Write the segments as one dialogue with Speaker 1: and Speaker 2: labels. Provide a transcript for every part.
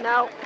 Speaker 1: No.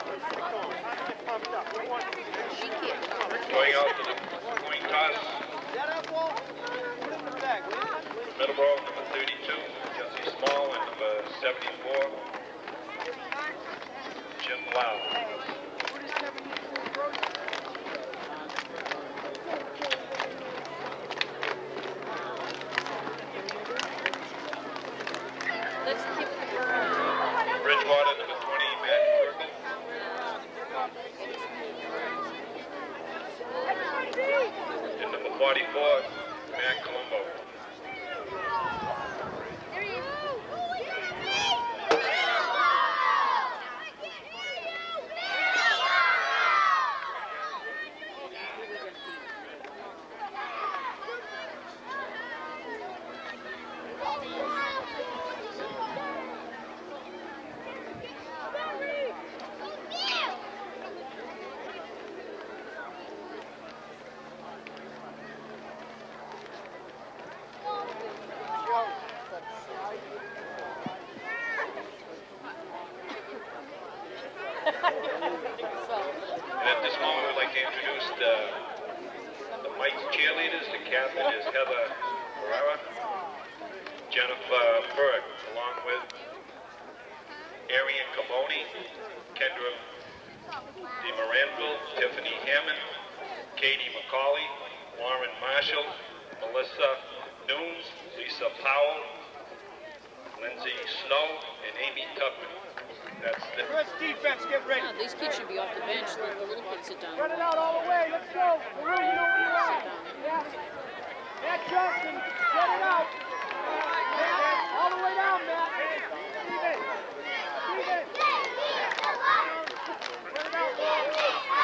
Speaker 2: Sandra DiMaranville, Tiffany Hammond, Katie McCauley, Warren Marshall, Melissa Nooms, Lisa Powell, Lindsay Snow, and Amy Tuckman. That's the
Speaker 3: First defense, get ready.
Speaker 4: Yeah, these kids should be off the bench. Let the little kids sit down.
Speaker 3: Run it out all the way. Let's go. Maroon, you know where you are. Yeah. Matt Johnson, get it out. Amen.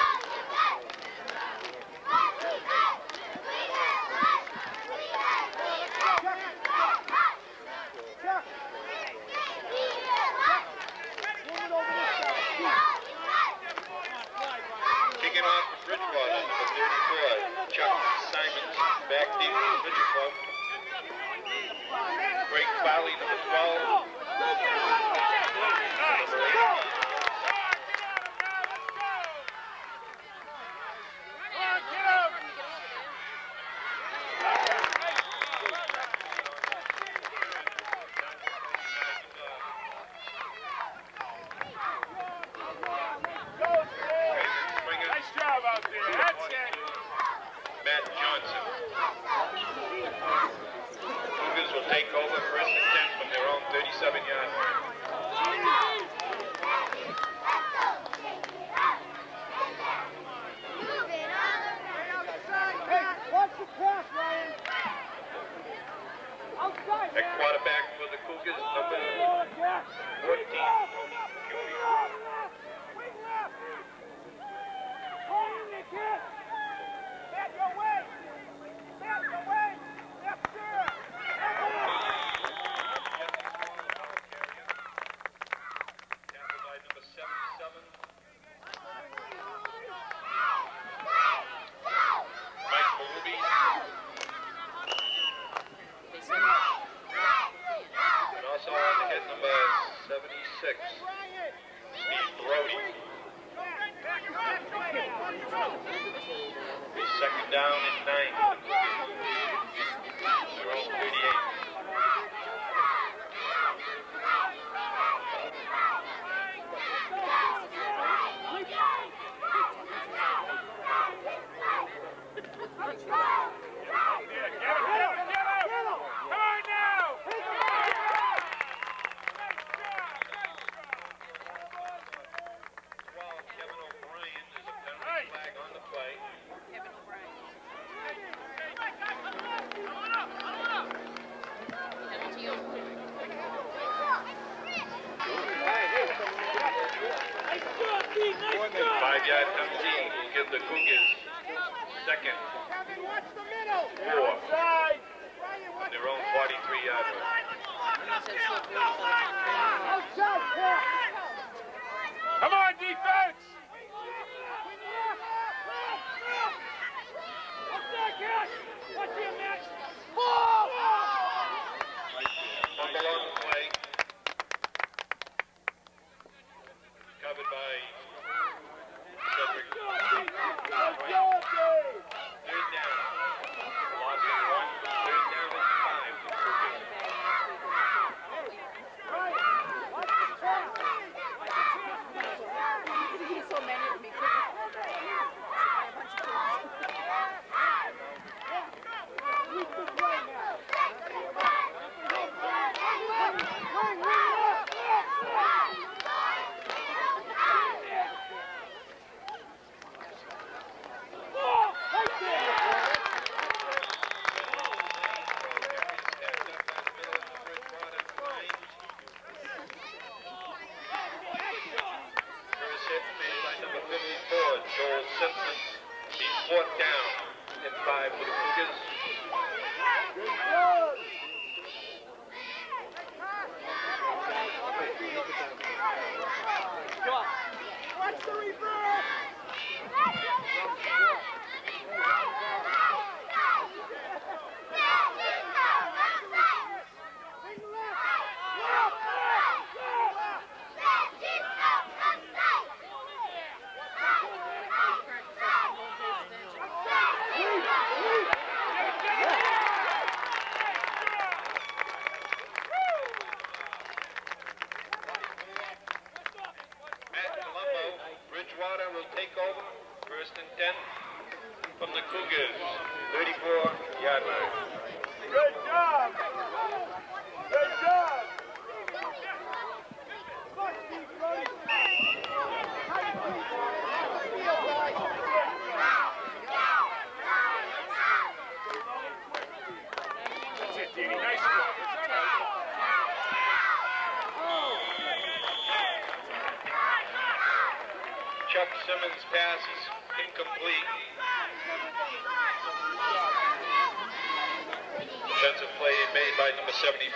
Speaker 3: Evans' pass is incomplete. Defensive play made by number 74,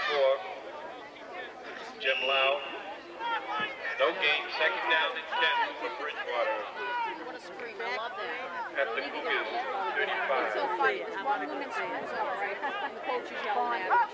Speaker 3: Jim Lau. No gain, second down and 10 for Bridgewater. At the Cougars, 35.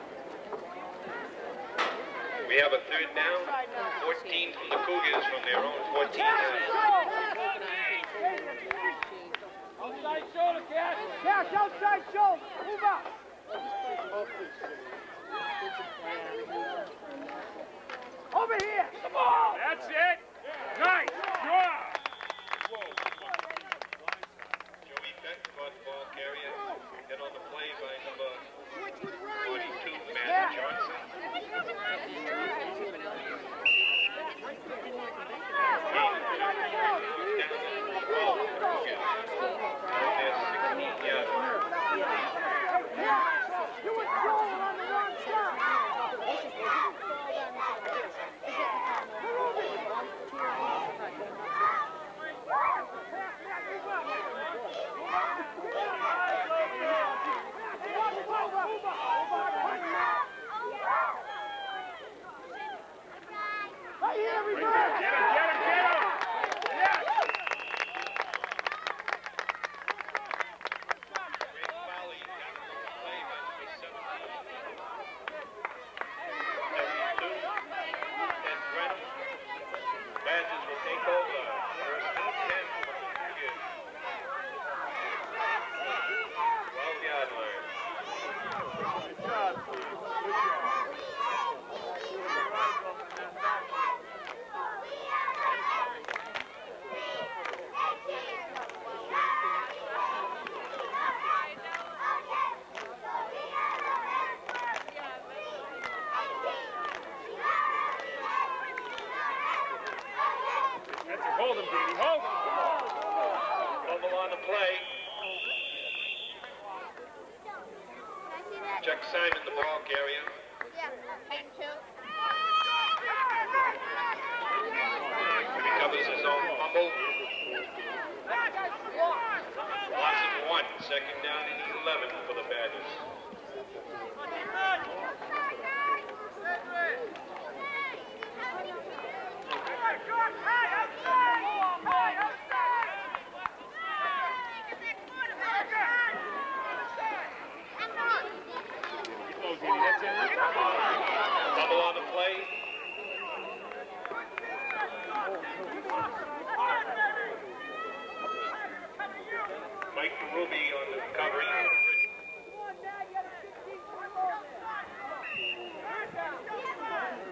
Speaker 3: We have a third down, 14 from the Cougars from their own 14.
Speaker 1: Outside shoulder, Cash. Cash, outside shoulder. Move up. Over here. Come on.
Speaker 5: That's it. Nice job.
Speaker 3: Joey ball carrier, hit on the play by number 42, Matt Johnson. Thank
Speaker 1: you.
Speaker 3: Chuck in the ball carrier. He recovers his own fumble. Loss of one, second down and 11 for the Badgers. Fumble on the play. Mike Ruby on the recovery.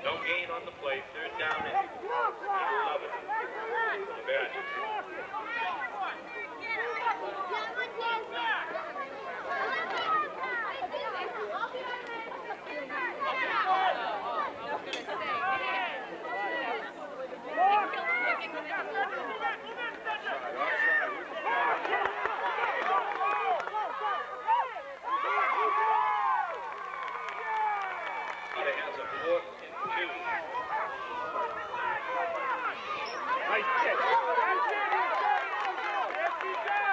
Speaker 3: No gain on the play. Third down and 11 for the Badgers. He has a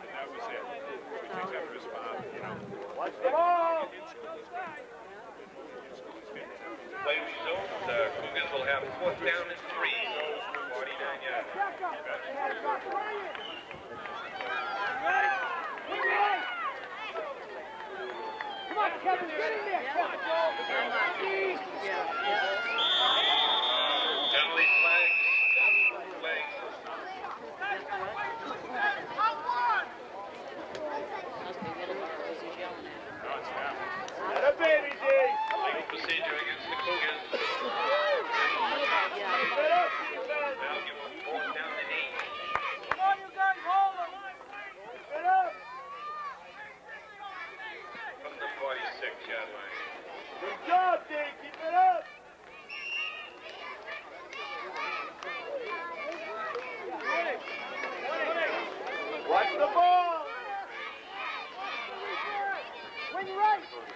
Speaker 3: and
Speaker 4: that
Speaker 5: was it.
Speaker 1: Watch the ball!
Speaker 3: Play. The Cougars will have fourth down and three.
Speaker 6: Come on, Kevin, get in there. Come on,
Speaker 1: Joel. Yeah. baby.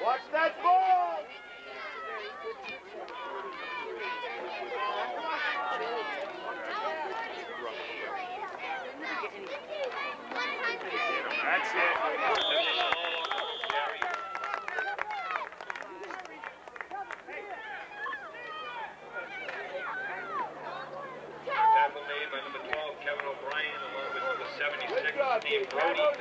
Speaker 1: Watch that ball!
Speaker 5: That's it.
Speaker 3: Kevin O'Brien, along with number 76, Steve Brody.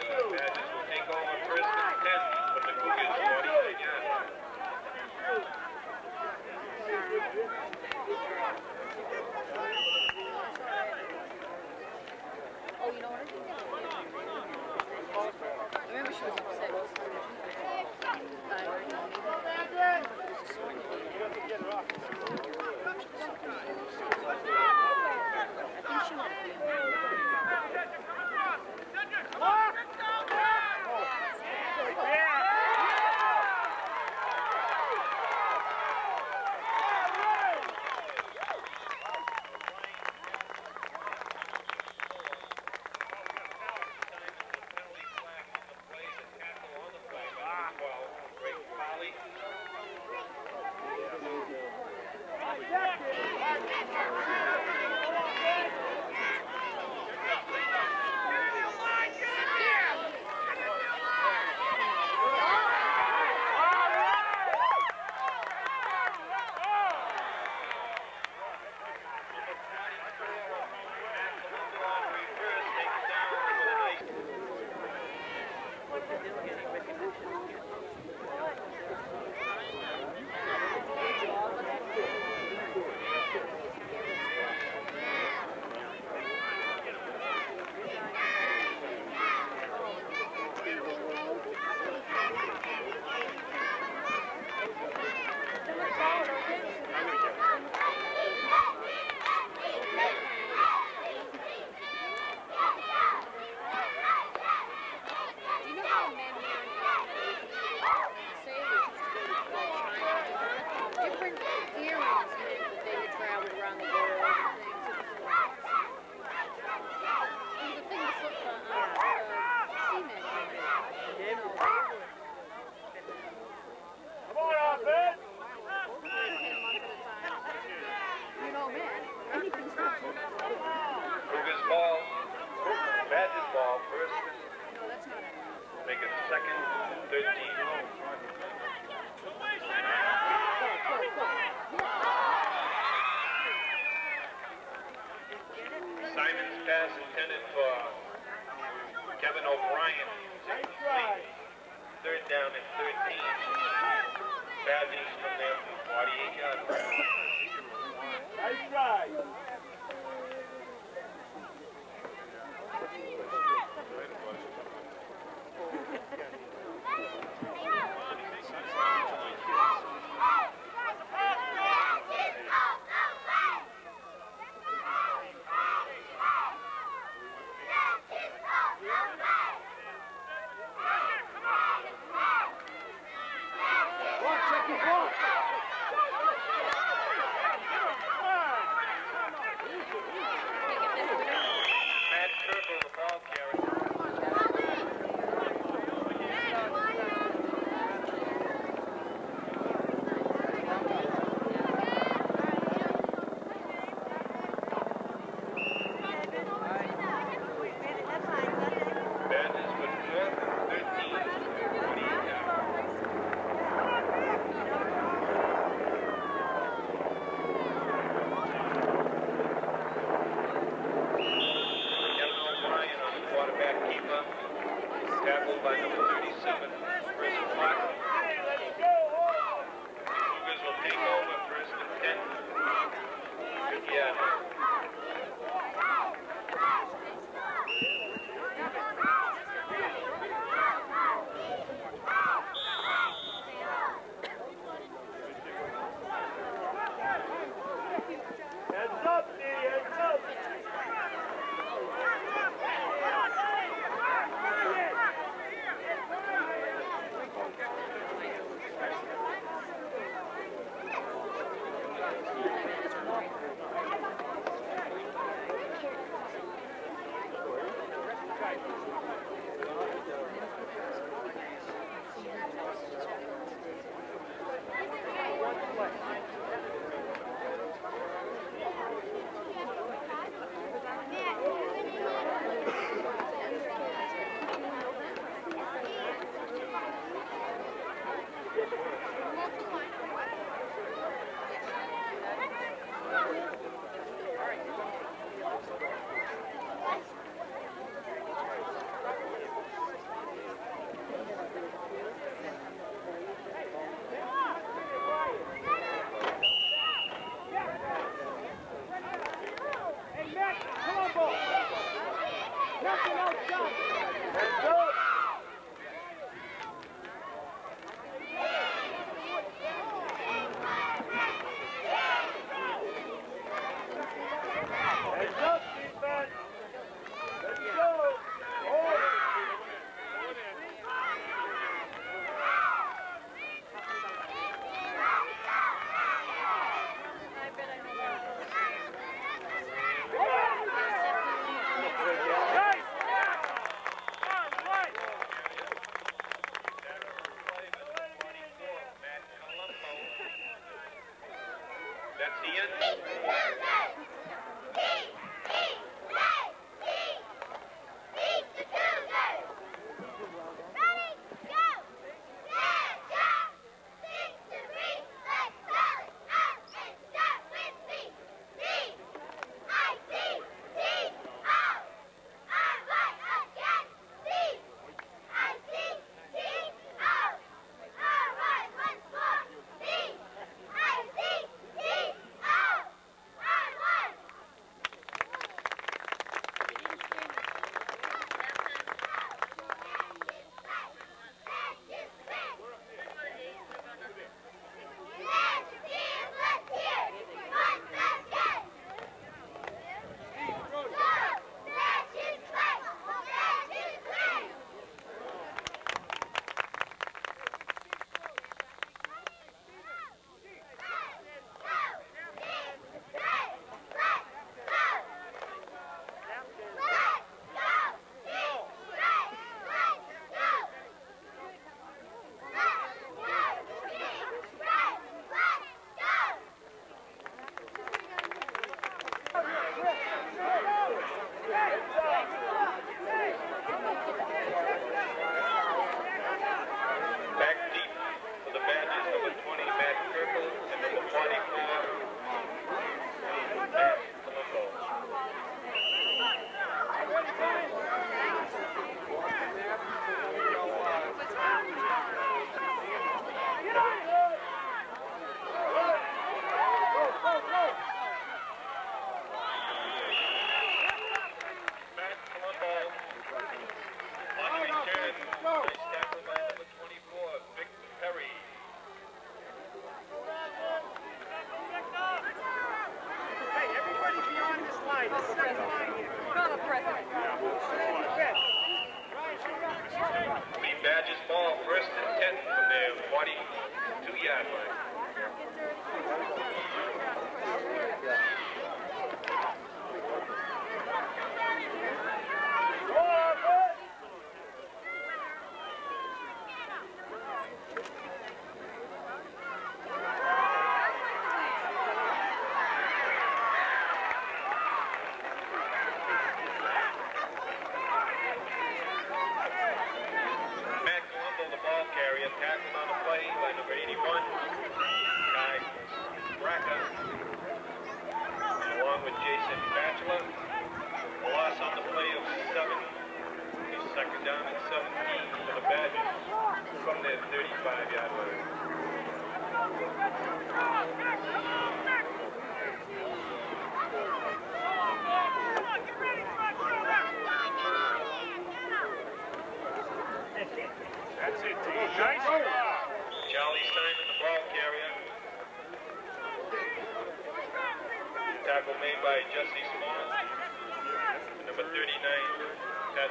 Speaker 7: That's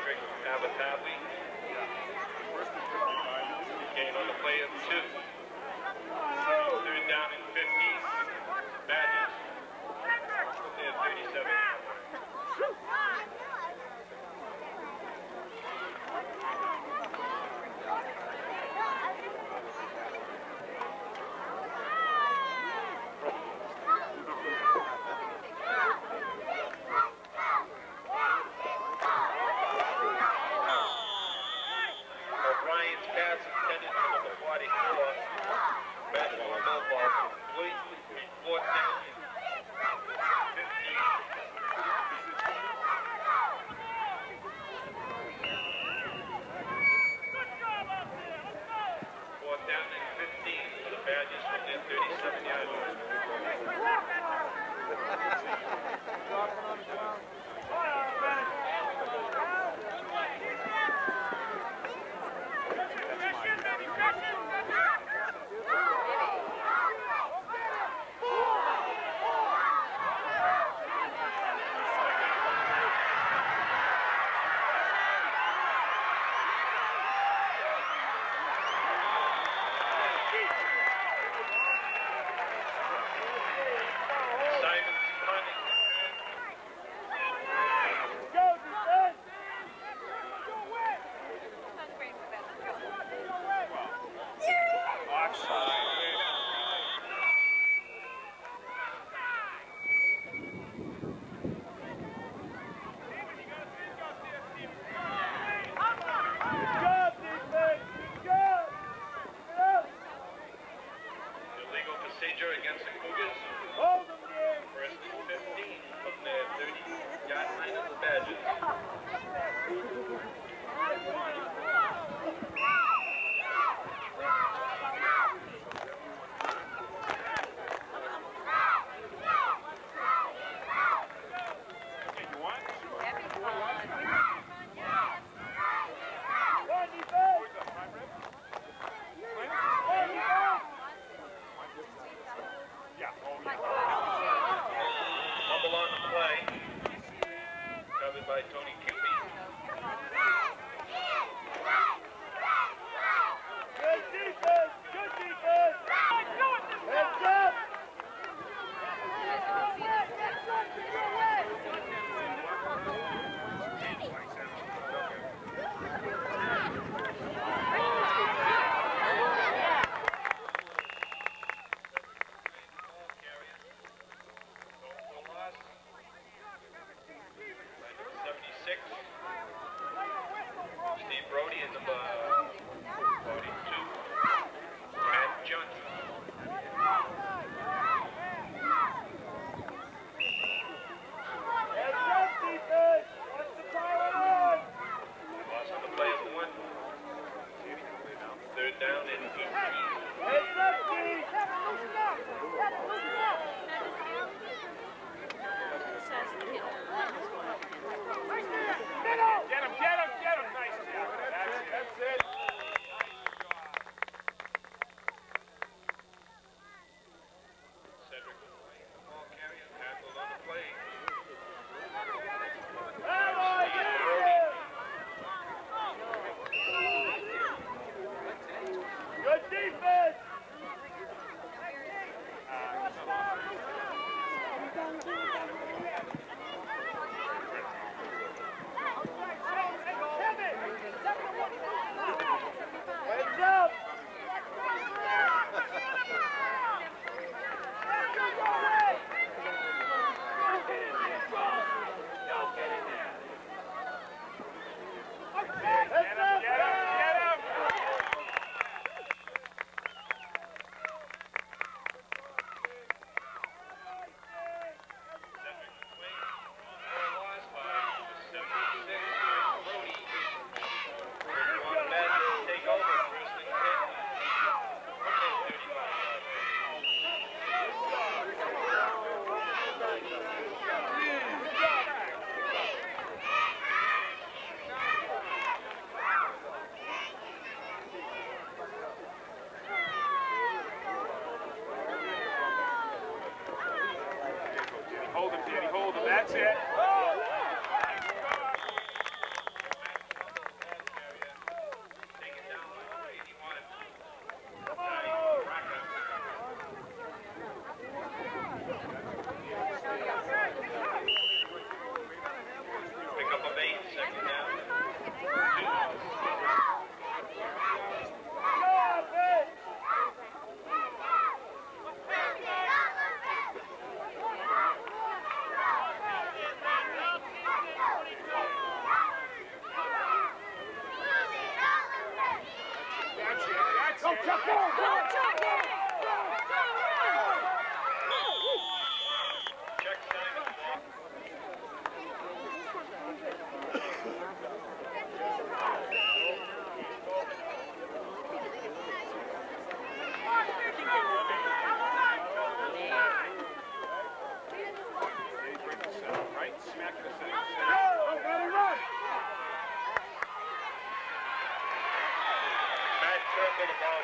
Speaker 3: Patrick Abatawi. Gain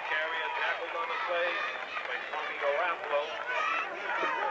Speaker 3: carrier tackled on the play by Tony Garofalo.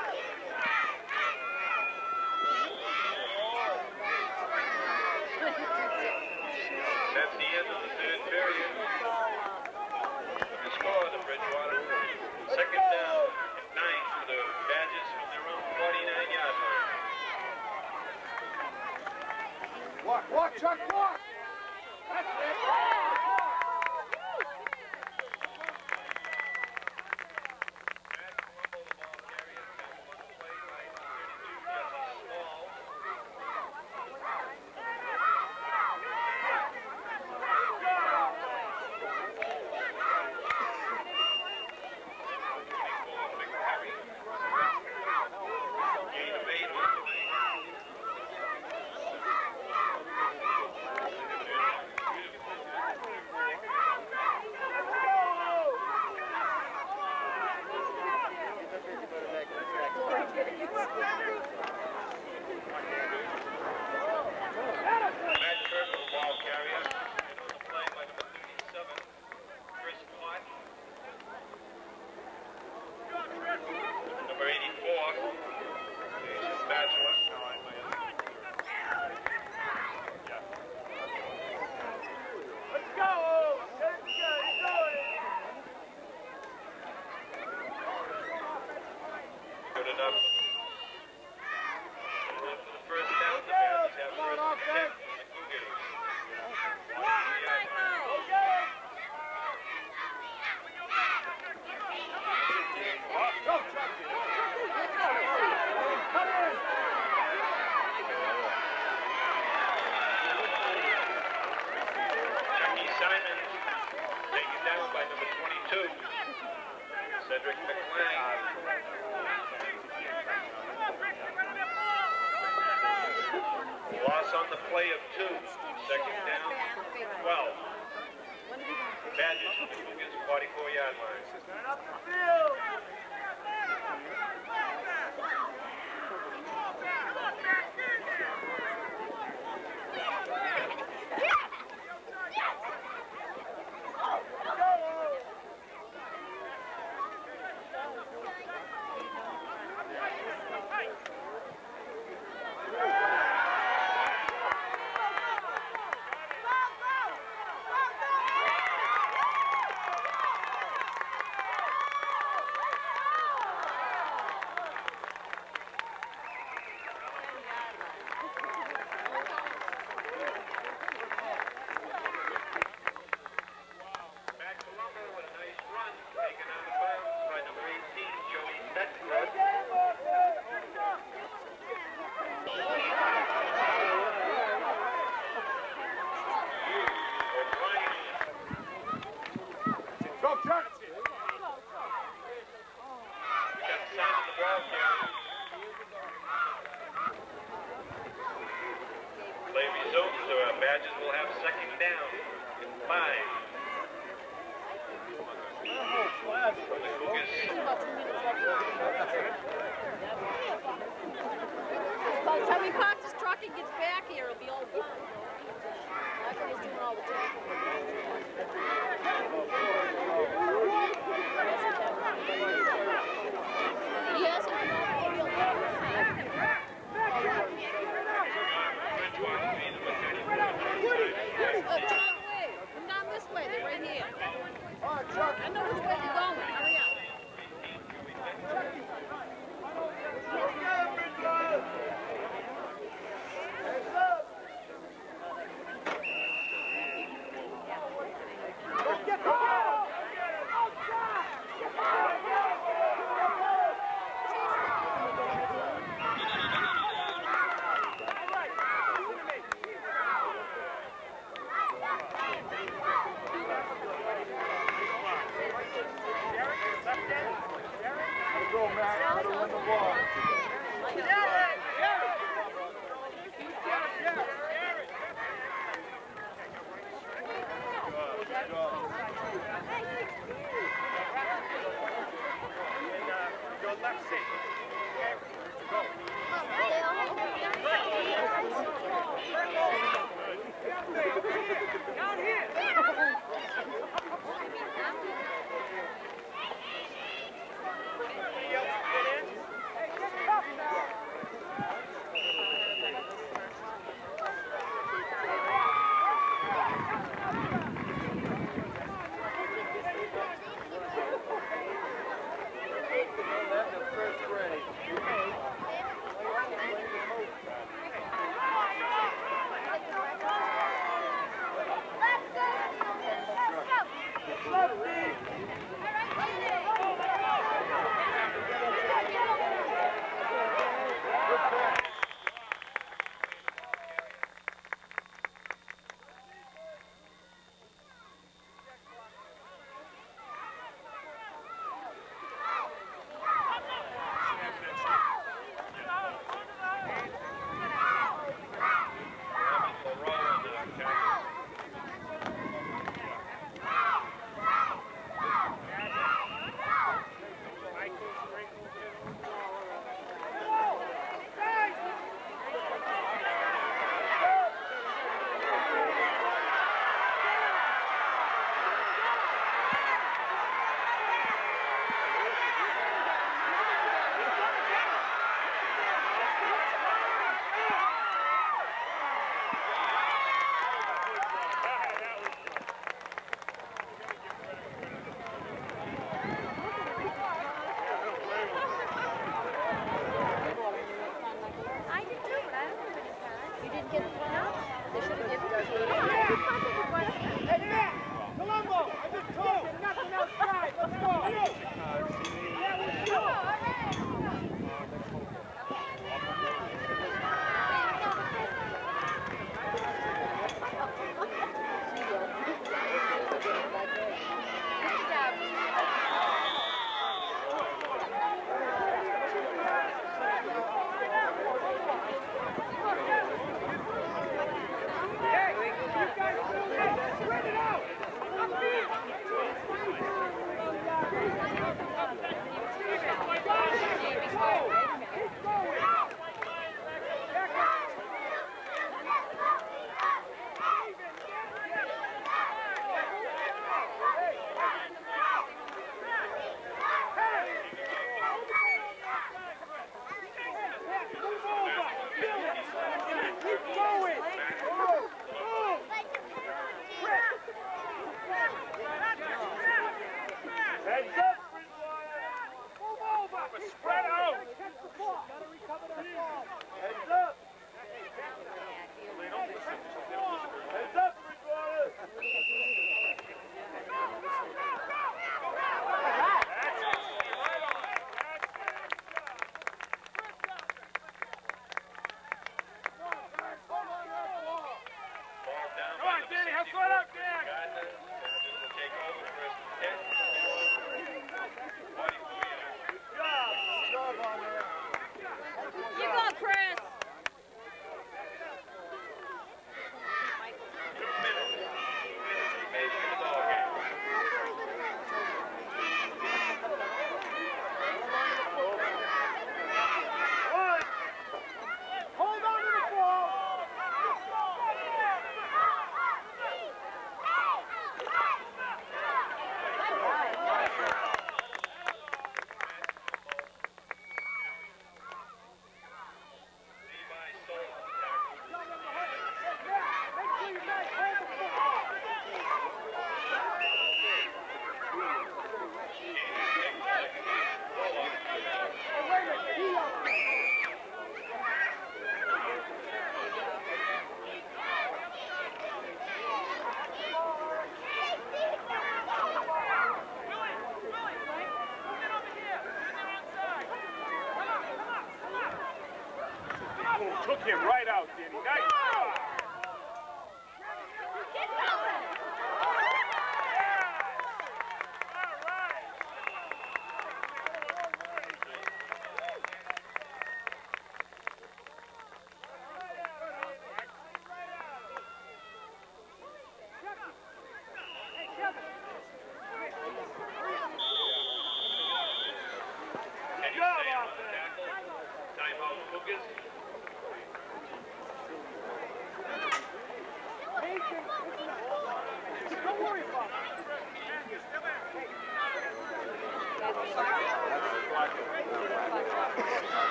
Speaker 3: Loss on the play of two. Second down, 12. Badgers against 44-yard line.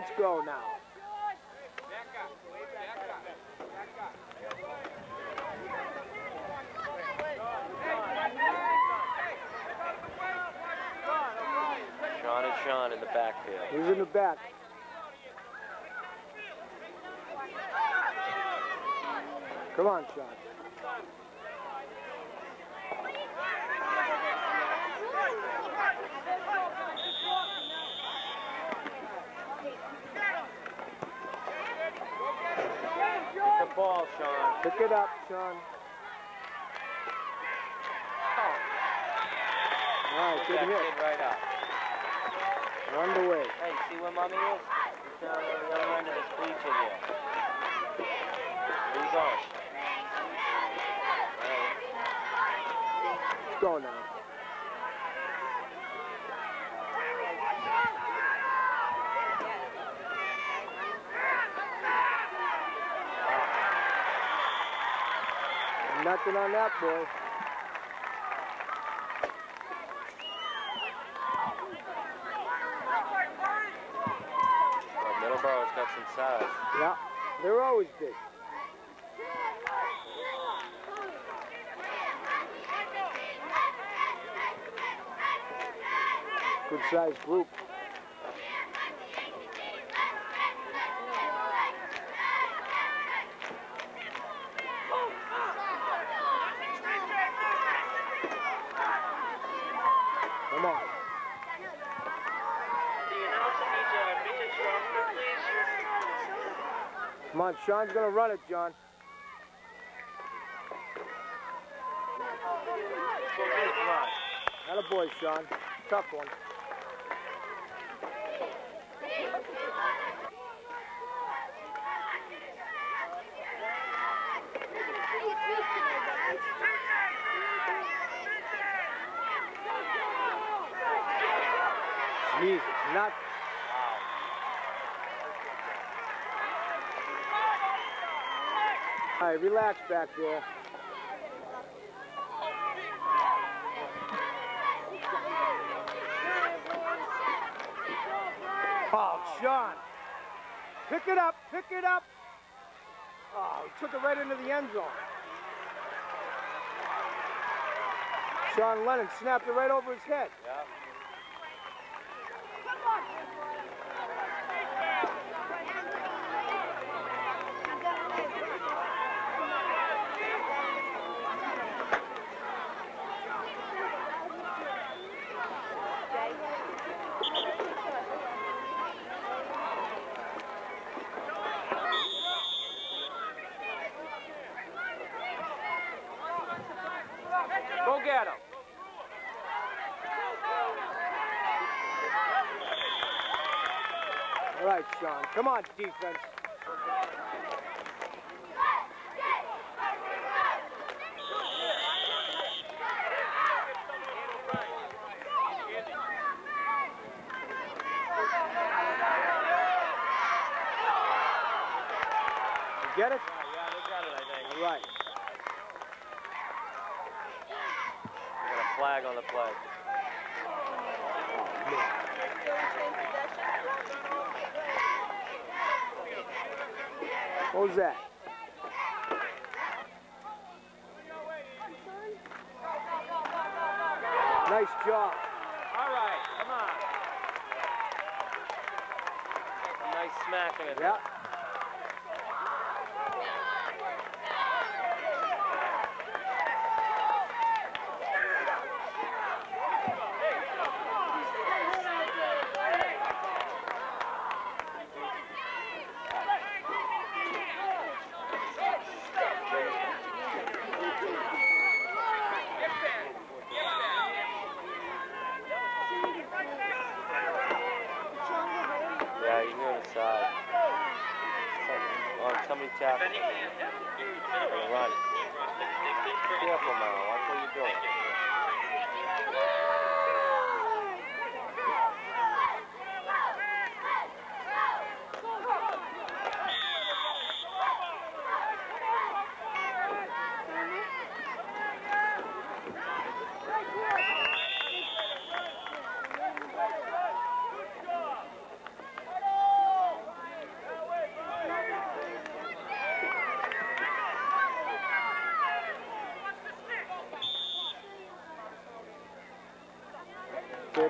Speaker 8: Let's go now.
Speaker 9: Sean and Sean in the backfield.
Speaker 8: He's in the back? Come on, Sean.
Speaker 9: The ball, Sean.
Speaker 8: Pick it up, Sean. Oh. All right, good hit.
Speaker 9: right up.
Speaker 8: We're underway.
Speaker 9: Hey, see where mommy is? She's down on the other end of this bleacher here. Where you going? Alright.
Speaker 8: Go now. Nothing on that boy.
Speaker 9: Well, Middleborough's got some size.
Speaker 8: Yeah, they're always big. Good sized group. Come on.
Speaker 9: The announcer needs a big instructor, please.
Speaker 8: Sean's gonna run it, John.
Speaker 9: Go get it, come on.
Speaker 8: Not a boy, Sean. Tough one. Jesus, not. All relax back there. Oh, Sean. Pick it up, pick it up. Oh, he took it right into the end zone. Sean Lennon snapped it right over his head.
Speaker 9: Yeah.
Speaker 8: Go get him. All right, Sean. Come on, defense. Get it?
Speaker 9: Yeah, they got it, I think.
Speaker 8: All right.
Speaker 9: Got a flag on the play.
Speaker 8: What was that? Nice job.
Speaker 9: All right, come on. Nice smack in it.
Speaker 8: Yeah,
Speaker 9: you hear the side. Some, or somebody tapped. Hey, run. Careful now. Watch what you're doing.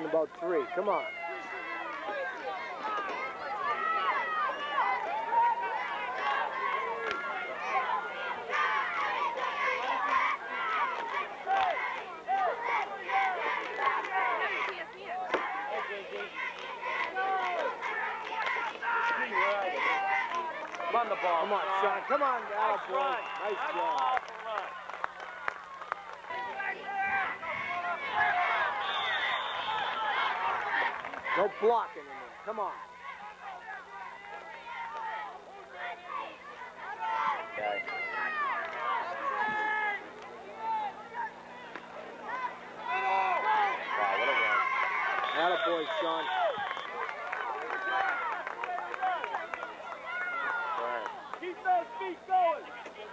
Speaker 8: Getting about three. Come on.
Speaker 9: Run the ball.
Speaker 8: Come on, Sean. Come on,
Speaker 9: Nice
Speaker 8: Nice
Speaker 9: Nice
Speaker 8: job.
Speaker 9: ball for run.
Speaker 8: No blocking in there. Come on.
Speaker 9: Okay. Wow, what a run.
Speaker 8: Attaboy, Sean.
Speaker 9: Go ahead.
Speaker 5: Keep those feet going.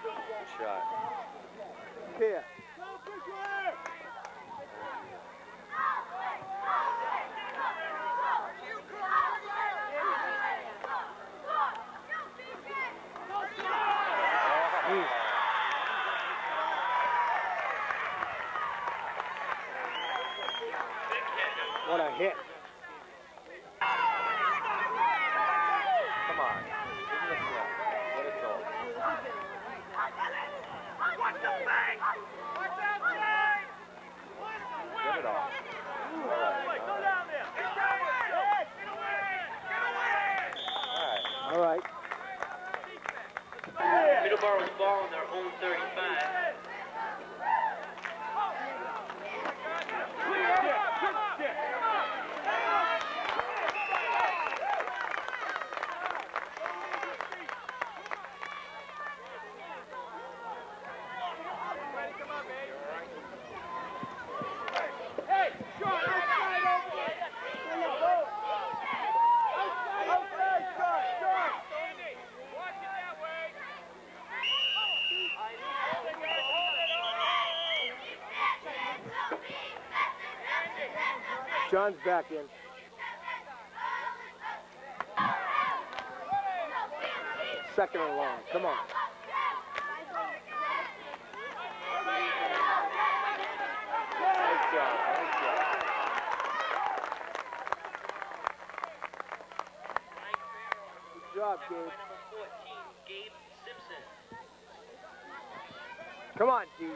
Speaker 9: Good shot.
Speaker 8: Here.
Speaker 5: Don't push your air.
Speaker 8: Mm. What a hit.
Speaker 9: Come on. Give him the snap. Let it go. Get it off. All right.
Speaker 8: John's back in. Second and long. Come on.
Speaker 9: Nice job. Nice job.
Speaker 8: Good job, Gabe. Come on, D.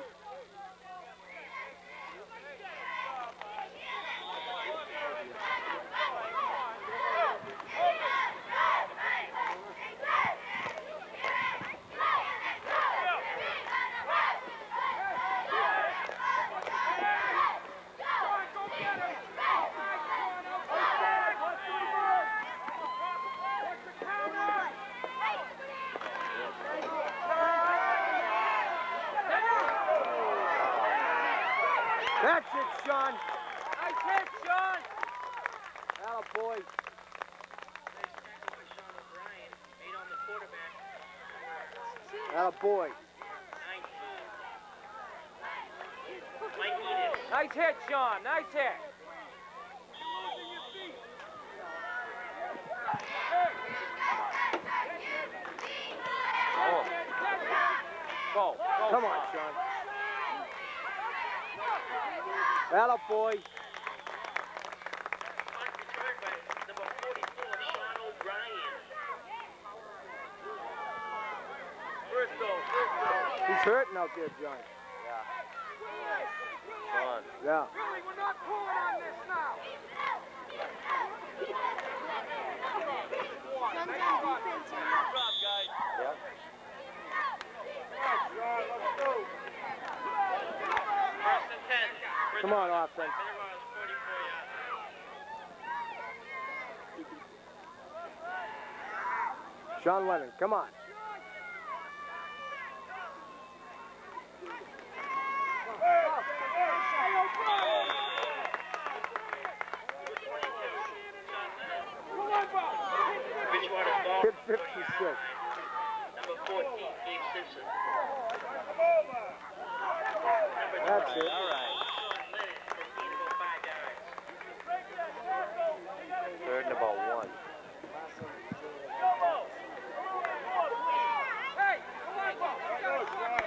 Speaker 8: That's it, Sean.
Speaker 5: Nice hit, Sean.
Speaker 8: Atta boy. Atta boy.
Speaker 5: Nice hit, Sean. Nice hit.
Speaker 9: Oh.
Speaker 5: Go. Go.
Speaker 8: Come on, Sean. Atta boy. He's hurting out there, John.
Speaker 9: Yeah. Sean.
Speaker 8: Yeah.
Speaker 5: Really, we're not pulling on this now.
Speaker 9: Yep.
Speaker 8: Come on, offense. Sean Lennon, come on.
Speaker 3: Bridgewater's ball.
Speaker 8: Hit 56.
Speaker 3: Number 14, Gabe Simpson.
Speaker 8: That's it.
Speaker 9: All right. Third and about one.
Speaker 5: Hey, come on, ball. We got a shot.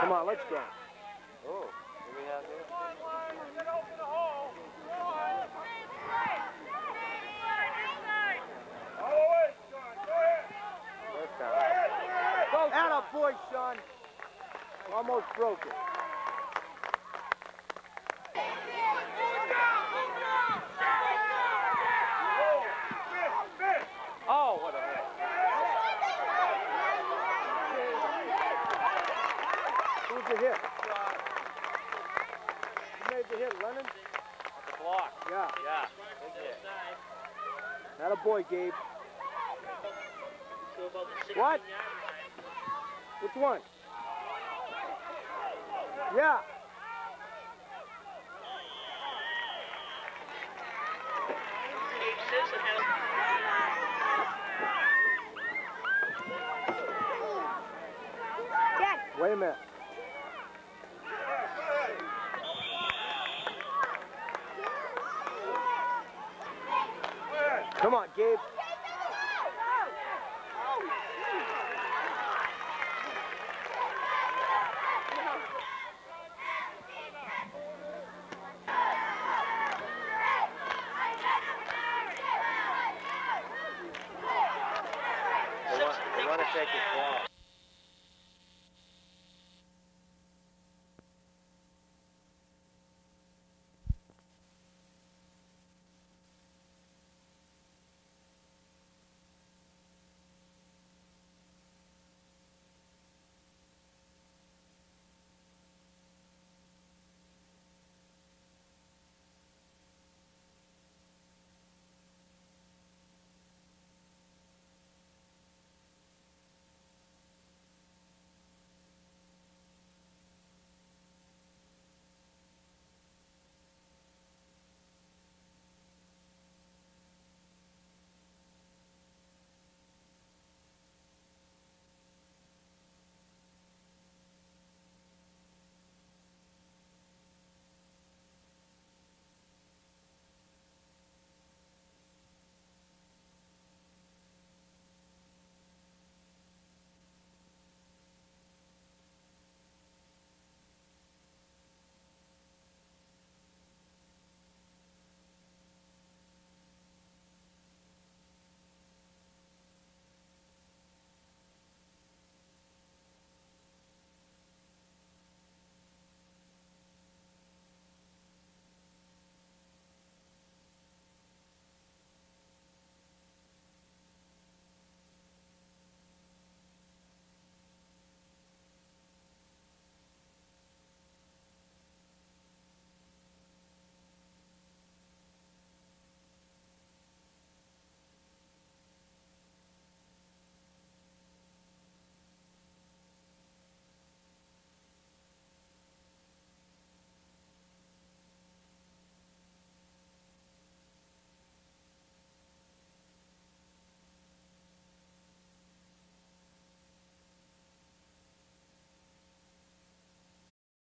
Speaker 8: Come on, let's go.
Speaker 9: Oh, what do we have here? First down.
Speaker 8: Atta boy, Sean. Almost broke it.
Speaker 5: Oh, what a hit.
Speaker 8: Who's the hit? Who made the hit, Lennon?
Speaker 9: The block.
Speaker 8: Yeah.
Speaker 9: Yeah. Hit.
Speaker 8: Atta boy, Gabe. What? Which one? Yeah.
Speaker 3: Gabe Simpson has
Speaker 8: Wait a minute. Come on, Gabe.
Speaker 9: They want, they want to take his ball.